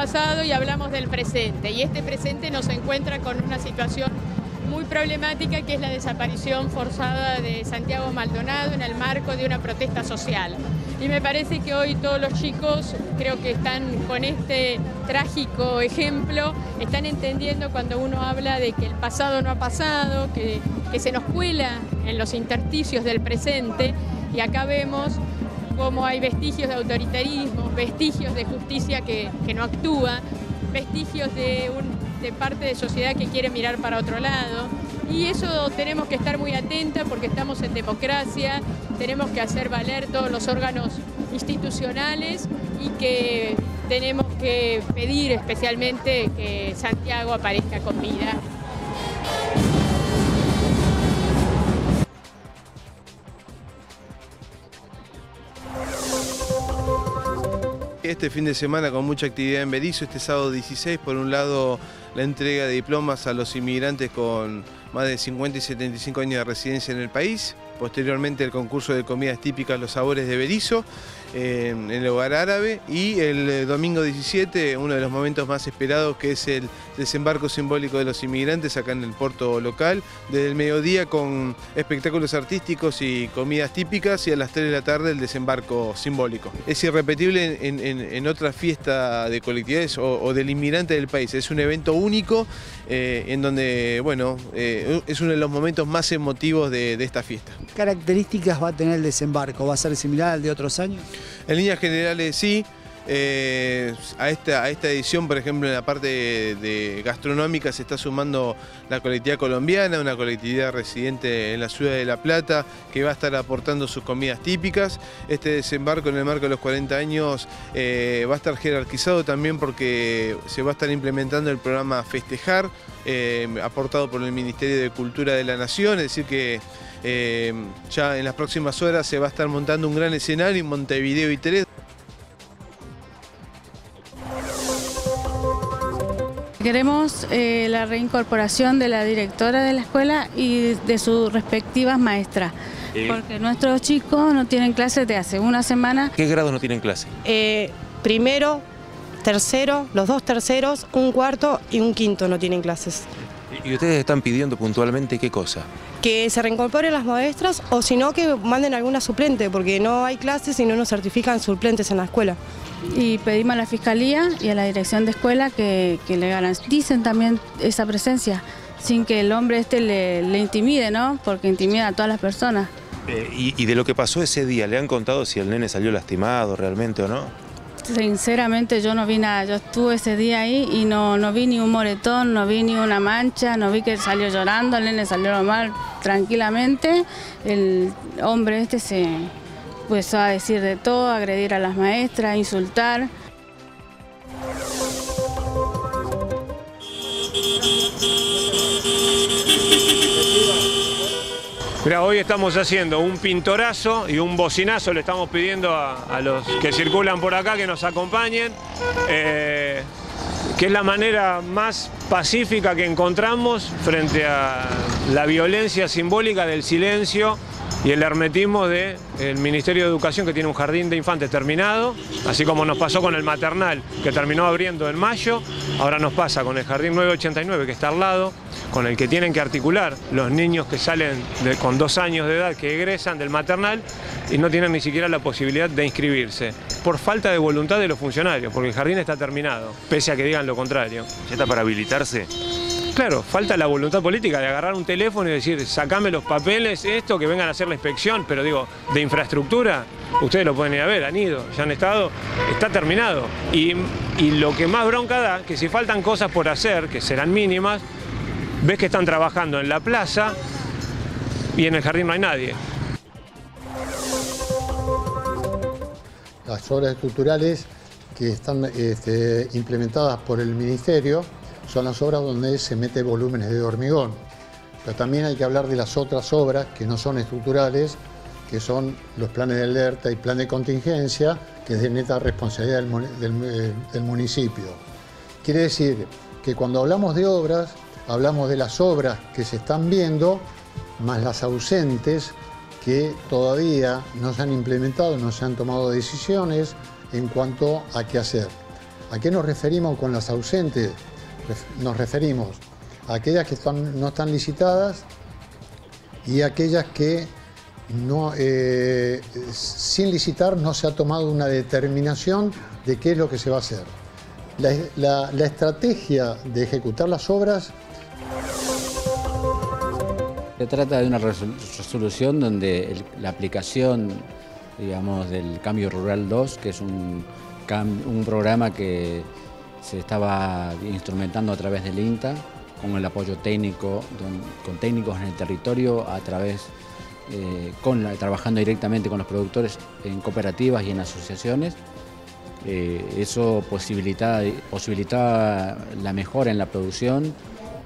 pasado y hablamos del presente. Y este presente nos encuentra con una situación muy problemática que es la desaparición forzada de Santiago Maldonado en el marco de una protesta social. Y me parece que hoy todos los chicos creo que están con este trágico ejemplo, están entendiendo cuando uno habla de que el pasado no ha pasado, que, que se nos cuela en los intersticios del presente y acá vemos cómo hay vestigios de autoritarismo, vestigios de justicia que, que no actúa, vestigios de de parte de sociedad que quiere mirar para otro lado. Y eso tenemos que estar muy atentos porque estamos en democracia, tenemos que hacer valer todos los órganos institucionales y que tenemos que pedir especialmente que Santiago aparezca con vida. Este fin de semana con mucha actividad en Berizo, este sábado 16, por un lado la entrega de diplomas a los inmigrantes con más de 50 y 75 años de residencia en el país, posteriormente el concurso de comidas típicas Los Sabores de Berizo en el hogar árabe y el eh, domingo 17 uno de los momentos más esperados que es el desembarco simbólico de los inmigrantes acá en el puerto local desde el mediodía con espectáculos artísticos y comidas típicas y a las 3 de la tarde el desembarco simbólico. Es irrepetible en, otra fiesta de colectividades o, del inmigrante del país, es un evento único eh, en donde, bueno, eh, es uno de los momentos más emotivos de, de esta fiesta. ¿Qué características va a tener el desembarco? ¿Va a ser similar al de otros años? En líneas generales sí. Eh, a, esta, edición, por ejemplo, en la parte gastronómica se está sumando la colectividad colombiana, una colectividad residente en la ciudad de La Plata, que va a estar aportando sus comidas típicas. Este desembarco en el marco de los 40 años eh, va a estar jerarquizado también porque se va a estar implementando el programa Festejar, eh, aportado por el Ministerio de Cultura de la Nación, es decir que ya en las próximas horas se va a estar montando un gran escenario en Montevideo y Teresa. Queremos eh, la reincorporación de la directora de la escuela y de sus respectivas maestras. Porque nuestros chicos no tienen clases de hace una semana. ¿Qué grado no tienen clase? Eh, primero, tercero, los dos terceros, un cuarto y un quinto no tienen clases. ¿Y ustedes están pidiendo puntualmente qué cosa? Que se reincorporen las maestras o si no que manden alguna suplente, porque no hay clases y no nos certifican suplentes en la escuela. Y pedimos a la Fiscalía y a la Dirección de Escuela que, le garanticen también esa presencia, sin que el hombre este le, intimide, ¿no? Porque intimida a todas las personas. Eh, y de lo que pasó ese día, ¿le han contado si el nene salió lastimado realmente o no? Sinceramente yo no vi nada, yo estuve ese día ahí y no, no vi ni un moretón, no vi ni una mancha, no vi que salió llorando, el nene salió normal, tranquilamente. El hombre este se empezó a decir de todo, agredir a las maestras, insultar. Mira, hoy estamos haciendo un pintorazo y un bocinazo, le estamos pidiendo a, los que circulan por acá que nos acompañen, eh, que es la manera más pacífica que encontramos frente a la violencia simbólica del silencio y el hermetismo del Ministerio de Educación que tiene un jardín de infantes terminado, así como nos pasó con el maternal que terminó abriendo en mayo, ahora nos pasa con el jardín 989 que está al lado, con el que tienen que articular los niños que salen con dos años de edad, que egresan del maternal y no tienen ni siquiera la posibilidad de inscribirse, por falta de voluntad de los funcionarios, porque el jardín está terminado, pese a que digan lo contrario. ¿Ya está para habilitarse? Claro, falta la voluntad política de agarrar un teléfono y decir, sacame los papeles, esto, que vengan a hacer la inspección, pero digo, de infraestructura, ustedes lo pueden ir a ver, han ido, ya han estado, está terminado. Y, lo que más bronca da, que si faltan cosas por hacer, que serán mínimas, ves que están trabajando en la plaza y en el jardín no hay nadie. Las obras estructurales que están este, implementadas por el Ministerio son las obras donde se mete volúmenes de hormigón. Pero también hay que hablar de las otras obras que no son estructurales, que son los planes de alerta y plan de contingencia, que es de neta responsabilidad del, del municipio. Quiere decir que cuando hablamos de obras, hablamos de las obras que se están viendo, más las ausentes que todavía no se han implementado, no se han tomado decisiones en cuanto a qué hacer. ¿A qué nos referimos con las ausentes? Nos referimos a aquellas que no están licitadas y aquellas que eh, sin licitar no se ha tomado una determinación de qué es lo que se va a hacer. La, estrategia de ejecutar las obras... Se trata de una resolución donde la aplicación digamos, del Cambio Rural 2, que es un, un programa que se estaba instrumentando a través del INTA, con el apoyo técnico, con técnicos en el territorio, a través eh, con trabajando directamente con los productores en cooperativas y en asociaciones. Eh, eso posibilitaba, la mejora en la producción,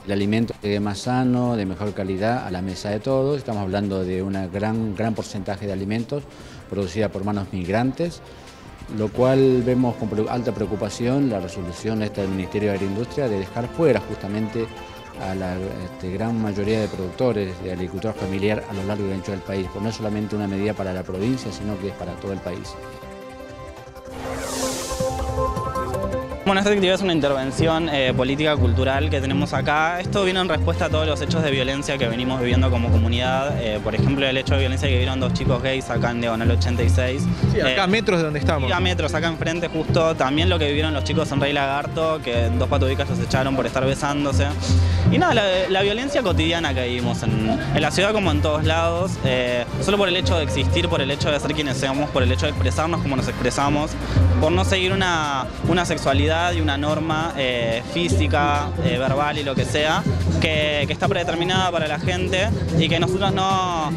el alimento que más sano, de mejor calidad a la mesa de todos. Estamos hablando de un gran, gran porcentaje de alimentos producida por manos migrantes, lo cual vemos con alta preocupación la resolución esta del Ministerio de Agroindustria de dejar fuera justamente a la este, gran mayoría de productores, de agricultura familiar a lo largo y ancho del país, pues no es solamente una medida para la provincia, sino que es para todo el país. Bueno, esta actividad es una intervención eh, política cultural que tenemos acá. Esto viene en respuesta a todos los hechos de violencia que venimos viviendo como comunidad. Eh, por ejemplo, el hecho de violencia que vivieron dos chicos gays acá en Diagonal 86. Sí, acá a eh, metros de donde estamos. A metros, acá enfrente justo. También lo que vivieron los chicos en Rey Lagarto, que dos patubicas los echaron por estar besándose. Y nada, la, violencia cotidiana que vivimos en, la ciudad como en todos lados, solo por el hecho de existir, por el hecho de ser quienes seamos, por el hecho de expresarnos como nos expresamos, por no seguir una, una sexualidad y una norma eh, física, eh, verbal y lo que sea, que, está predeterminada para la gente y que nosotros no,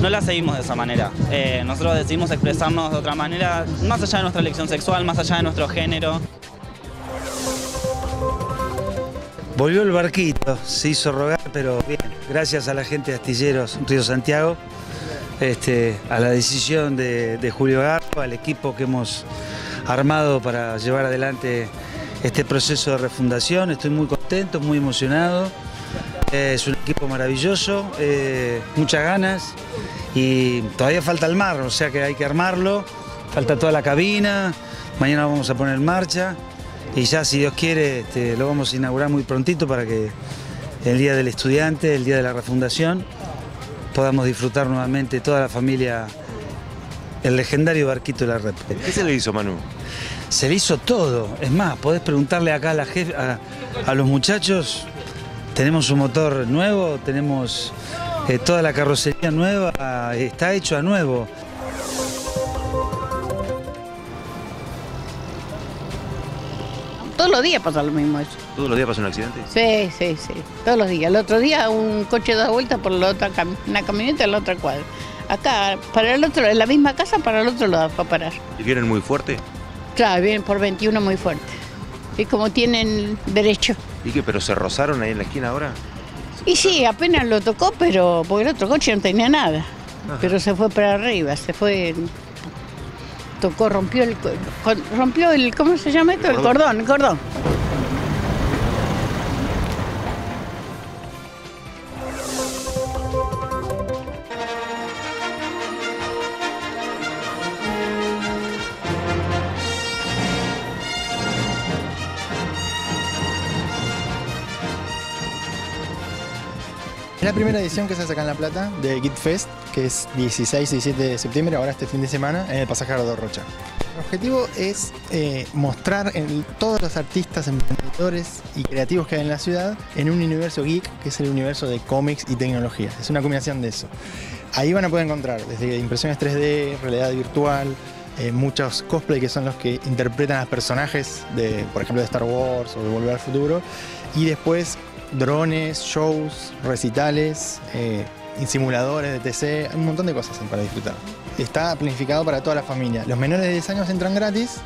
no la seguimos de esa manera. Eh, nosotros decidimos expresarnos de otra manera, más allá de nuestra elección sexual, más allá de nuestro género. Volvió el barquito, se hizo rogar, pero bien, gracias a la gente de Astilleros Río Santiago, este, a la decisión de, Julio Garro, al equipo que hemos armado para llevar adelante este proceso de refundación. Estoy muy contento, muy emocionado. Es un equipo maravilloso, eh, muchas ganas y todavía falta el mar, o sea que hay que armarlo. Falta toda la cabina, mañana vamos a poner en marcha y ya si Dios quiere este, lo vamos a inaugurar muy prontito para que el día del estudiante, el día de la refundación, podamos disfrutar nuevamente toda la familia el legendario barquito de la red. ¿Qué se le hizo, Manu? Se le hizo todo. Es más, podés preguntarle acá a, la jefe, a, los muchachos. Tenemos un motor nuevo, tenemos eh, toda la carrocería nueva, está hecho a nuevo. Todos los días pasa lo mismo eso. ¿Todos los días pasa un accidente? Sí, sí, sí. Todos los días. El otro día un coche da vueltas por la otra una camioneta en la otra cuadra acá, para el otro, en la misma casa, para el otro lado para parar. ¿Y vienen muy fuerte? Claro, vienen por 21 muy fuerte. Y como tienen derecho. ¿Y qué? ¿Pero se rozaron ahí en la esquina ahora? Y sí, apenas lo tocó, pero porque el otro coche no tenía nada. Pero se fue para arriba, se fue. Tocó, rompió el. Rompió el. ¿Cómo se llama esto? El cordón, el cordón. Es la primera edición que se hace acá en La Plata de Git Fest, que es 16 y 17 de septiembre, ahora este fin de semana, en el Pasajero de Rocha. El objetivo es eh, mostrar todos los artistas, emprendedores y creativos que hay en la ciudad en un universo geek, que es el universo de cómics y tecnología. Es una combinación de eso. Ahí van a poder encontrar desde impresiones 3D, realidad virtual, eh, muchos cosplay que son los que interpretan a los personajes de, por ejemplo, de Star Wars o de Volver al Futuro. Y después drones, shows, recitales, eh, simuladores de TC, un montón de cosas para disfrutar. Está planificado para toda la familia. Los menores de 10 años entran gratis